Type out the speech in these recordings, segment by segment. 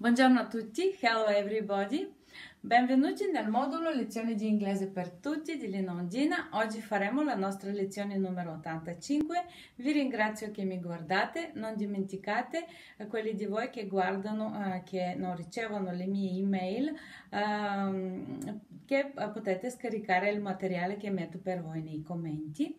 Buongiorno a tutti, hello everybody. Benvenuti nel modulo lezioni di inglese per tutti di Lino Gina. Oggi faremo la nostra lezione numero 85. Vi ringrazio che mi guardate. Non dimenticate a quelli di voi che guardano, uh, che non ricevono le mie email, uh, che potete scaricare il materiale che metto per voi nei commenti.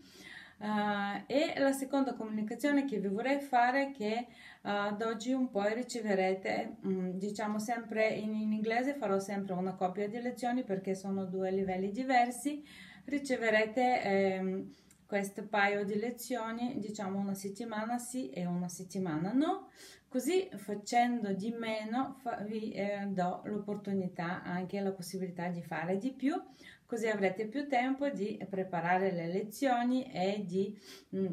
Uh, e la seconda comunicazione che vi vorrei fare è che uh, ad oggi un po' riceverete, um, diciamo sempre in, in, inglese, farò sempre una coppia di lezioni perché sono due livelli diversi, riceverete eh, questo paio di lezioni, diciamo una settimana sì e una settimana no, così facendo di meno vi eh, do l'opportunità, anche la possibilità di fare di più così avrete più tempo di preparare le lezioni e di, mm,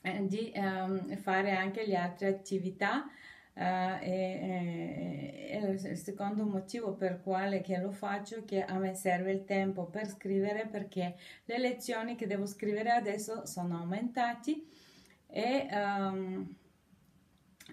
eh, di um, fare anche le altre attività. Uh, e, il secondo motivo per quale che lo faccio è che a me serve il tempo per scrivere perché le lezioni che devo scrivere adesso sono aumentati e, um,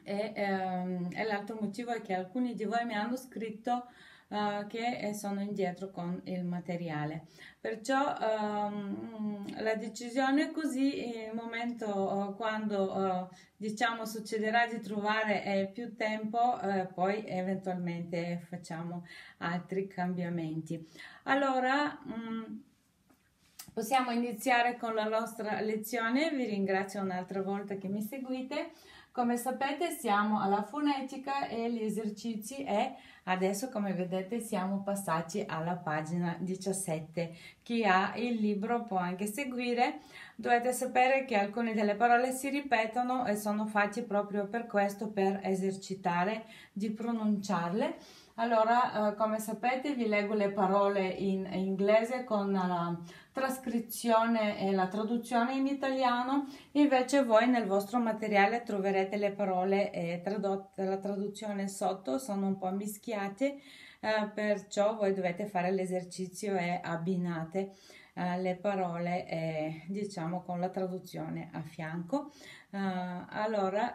e, um, e l'altro motivo è che alcuni di voi mi hanno scritto uh, che sono indietro con il materiale. Perciò um, la decisione è così, il momento uh, quando uh, diciamo succederà di trovare eh, più tempo, eh, poi eventualmente facciamo altri cambiamenti. Allora, um, possiamo iniziare con la nostra lezione. Vi ringrazio un'altra volta che mi seguite. Come sapete siamo alla fonetica e gli esercizi e adesso come vedete siamo passati alla pagina 17. Chi ha il libro può anche seguire. Dovete sapere che alcune delle parole si ripetono e sono fatti proprio per questo, per esercitare di pronunciarle. Allora, eh, come sapete, vi leggo le parole in inglese con la trascrizione e la traduzione in italiano, invece voi nel vostro materiale troverete le parole eh, tradotte, la traduzione sotto, sono un po' mischiate, eh, perciò voi dovete fare l'esercizio e abbinate eh, le parole, eh, diciamo, con la traduzione a fianco. Allora,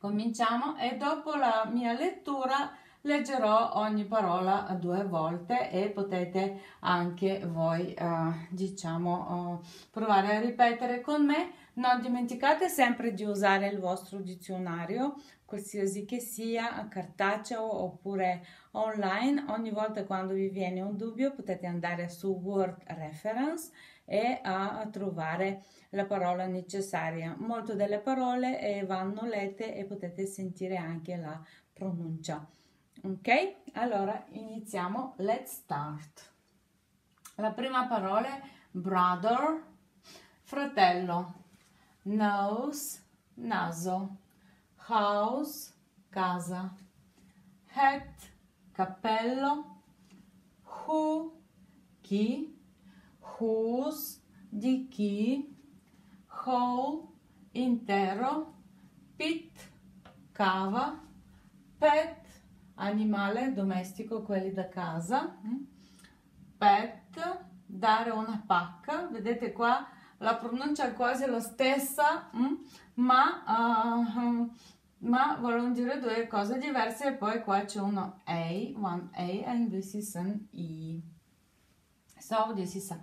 Cominciamo e dopo la mia lettura leggerò ogni parola due volte e potete anche voi uh, diciamo uh, provare a ripetere con me non dimenticate sempre di usare il vostro dizionario qualsiasi che sia cartaceo oppure online ogni volta quando vi viene un dubbio potete andare su word reference e a trovare la parola necessaria. Molte delle parole eh, vanno lette e potete sentire anche la pronuncia. Ok? Allora iniziamo. Let's start. La prima parola è brother, fratello, nose, naso, house, casa, hat, cappello, who, chi, whose, di chi, whole, intero, pit, cava, pet, animale domestico, quelli da casa, mm. pet, dare una pacca, vedete qua la pronuncia è quasi la stessa, mm, ma, uh, ma vogliono dire due cose diverse e poi qua c'è uno A, one A and this is an E. So this is a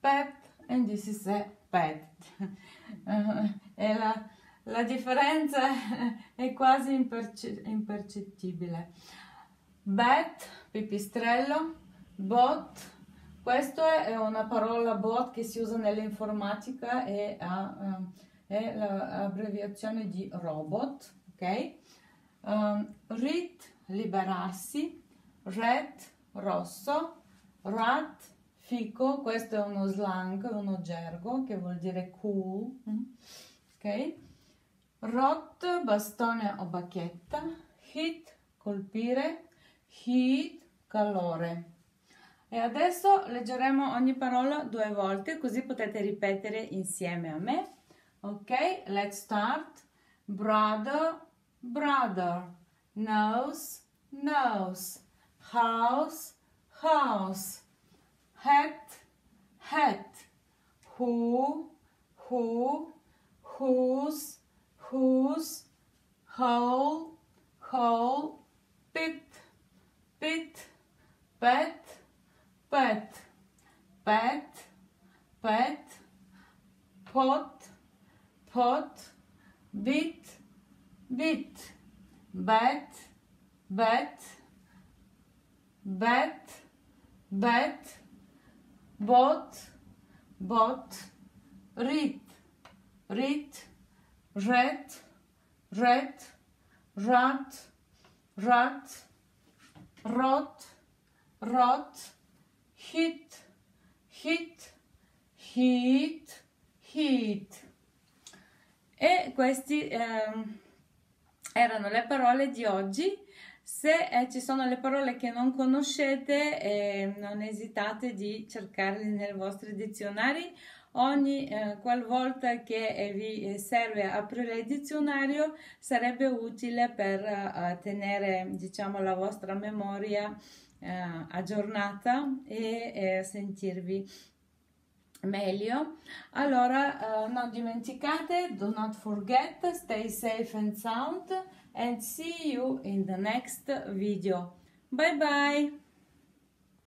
pet and this is a pet. E la, la, differenza è quasi imperce impercettibile. Bat, pipistrello, bot, questa è una parola bot che si usa nell'informatica e ha, um, è l'abbreviazione di robot, ok? Um, rit, liberarsi, red, rosso, rat, Fico, questo è uno slang, uno gergo che vuol dire cool, mm? ok? Rot, bastone o bacchetta, hit, colpire, heat, calore. E adesso leggeremo ogni parola due volte, così potete ripetere insieme a me. Ok, let's start. Brother, brother. Nose, nose. House, house hat, hat, who, who, whose, whose, whole, pot, pot, bit, bit, bat, bat, bat, bat, bot, bot, read, read, red, red, rat, rat, rot, rot, hit, hit, hit, heat. E questi eh, erano le parole di oggi. Se eh, ci sono le parole che non conoscete, eh, non esitate di cercarle nei vostri dizionari. Ogni eh, qualvolta che eh, vi eh, serve aprire il dizionario sarebbe utile per eh, tenere diciamo, la vostra memoria aggiornata e sentirvi meglio. Allora, uh, non dimenticate, do not forget, stay safe and sound and see you in the next video. Bye bye!